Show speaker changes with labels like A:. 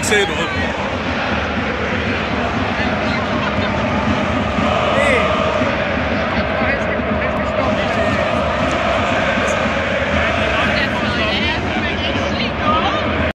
A: Exhale.